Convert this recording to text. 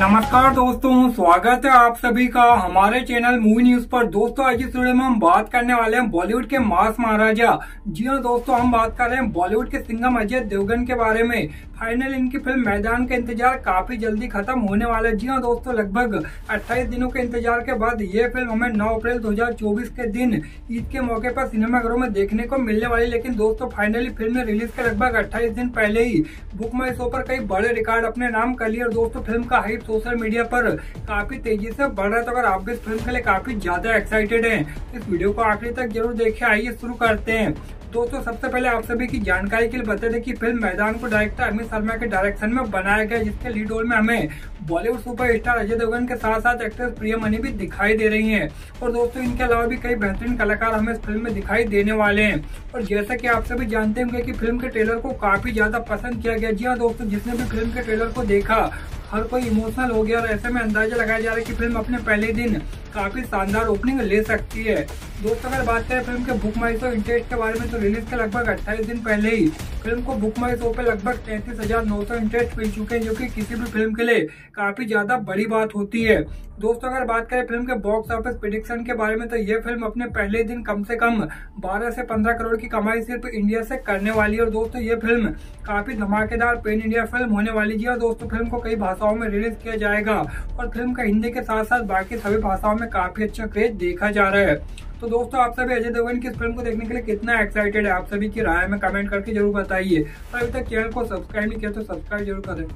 नमस्कार दोस्तों, स्वागत है आप सभी का। हमारे चैनल मूवी न्यूज़ पर। दोस्तों, आज इस वीडियो में हम बात करने वाले हैं बॉलीवुड के मास महाराजा। जी हाँ दोस्तों, हम बात कर रहे हैं बॉलीवुड के सिंगम अजय देवगन के बारे में। फाइनल इनकी फ़िल्म मैदान का इंतज़ार काफ़ी जल्दी खत्म होने वाला है। जी हाँ दोस्तों, लगभग 28 दिनों के इंतज़ार के बाद ये फ़िल्म हमें 9 अप्रैल 2024 के दिन ईद के मौके पर सिनेमाघरों में देखने को मिलने वाली लेकिन दोस्तों, फाइनली फ़िल्म ने रिलीज़ के लगभग अट्ठाईस दिन पहले ही। बुक माई शो पर कई बड़े रिकॉर्ड अपने नाम कर लिए और दोस्तों, फ़िल्म का हाइप सोशल मीडिया पर काफ़ी तेज़ी से बढ़ रहा है। तो अगर आप भी इस फ़िल्म के लिए काफ़ी ज़्यादा एक्साइटेड हैं इस वीडियो को आखिरी तक ज़रूर देखे, आइए शुरू करते हैं। दोस्तों, सबसे पहले आप सभी की जानकारी के लिए बता दें कि फ़िल्म मैदान को डायरेक्टर अमित शर्मा के डायरेक्शन में बनाया गया, जिसके लीड रोल में हमें बॉलीवुड सुपरस्टार अजय देवगन के साथ साथ एक्ट्रेस प्रियमणि भी दिखाई दे रही हैं। और दोस्तों, इनके अलावा भी कई बेहतरीन कलाकार हमें इस फ़िल्म में दिखाई देने वाले हैं। और जैसा कि आप सभी जानते होंगे कि फ़िल्म के ट्रेलर को काफ़ी ज़्यादा पसंद किया गया। जी हाँ दोस्तों, जिसने भी फ़िल्म के ट्रेलर को देखा हर कोई इमोशनल हो गया और ऐसे में अंदाज़ा लगाया जा रहा है कि फ़िल्म अपने पहले दिन काफ़ी शानदार ओपनिंग ले सकती है। दोस्तों अगर बात करें फ़िल्म के बुक माई शो इंटरेस्ट के बारे में तो रिलीज़ के लगभग 28 दिन पहले ही फ़िल्म को बुक माई शो पे लगभग तैतीस हज़ार नौ सौ इंटरेस्ट मिल चुके हैं, जो कि किसी भी फ़िल्म के लिए काफ़ी ज़्यादा बड़ी बात होती है। दोस्तों अगर बात करें फ़िल्म के बॉक्स ऑफ़िस प्रिडिक्शन के बारे में तो ये फ़िल्म अपने पहले दिन कम से कम 12 से 15 करोड़ की कमाई सिर्फ़ इंडिया से करने वाली है। और दोस्तों, ये फ़िल्म काफ़ी धमाकेदार पेन इंडिया फ़िल्म होने वाली है। और दोस्तों, फ़िल्म को कई भाषाओं में रिलीज़ किया जाएगा। और फ़िल्म का हिंदी के साथ साथ बाकी सभी भाषाओं में काफ़ी अच्छा क्रेज देखा जा रहा है। तो दोस्तों, आप सभी अजय देवगन की इस फ़िल्म को देखने के लिए कितना एक्साइटेड है? आप सभी की राय में कमेंट करके ज़रूर बताइए। और अभी तक चैनल को सब्सक्राइब नहीं किया तो सब्सक्राइब ज़रूर करें।